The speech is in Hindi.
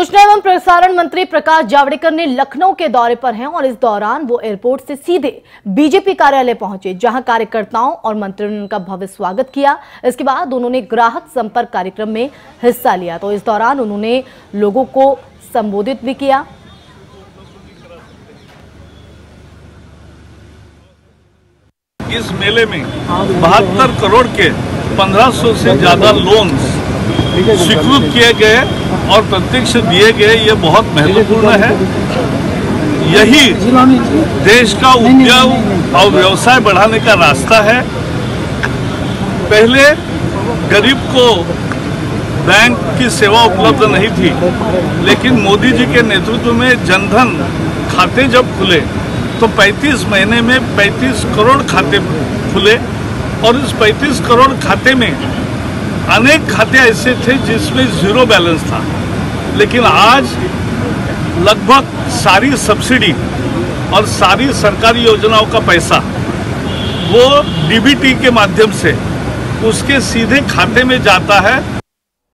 सूचना एवं प्रसारण मंत्री प्रकाश जावड़ेकर ने लखनऊ के दौरे पर हैं और इस दौरान वो एयरपोर्ट से सीधे बीजेपी कार्यालय पहुँचे, जहाँ कार्यकर्ताओं और मंत्रियों ने उनका भव्य स्वागत किया। इसके बाद उन्होंने ग्राहक संपर्क कार्यक्रम में हिस्सा लिया तो इस दौरान उन्होंने लोगों को संबोधित भी किया। इस मेले में बहत्तर करोड़ के 1500 से ज़्यादा लोन स्वीकृत किए गए और प्रत्यक्ष दिए गए ये बहुत महत्वपूर्ण है। यही देश का उद्योग और व्यवसाय बढ़ाने का रास्ता है। पहले गरीब को बैंक की सेवा उपलब्ध नहीं थी, लेकिन मोदी जी के नेतृत्व में जनधन खाते जब खुले तो 35 महीने में 35 करोड़ खाते खुले और इस 35 करोड़ खाते में अनेक खाते ऐसे थे जिसमें ज़ीरो बैलेंस था। लेकिन आज लगभग सारी सब्सिडी और सारी सरकारी योजनाओं का पैसा वो डीबीटी के माध्यम से उसके सीधे खाते में जाता है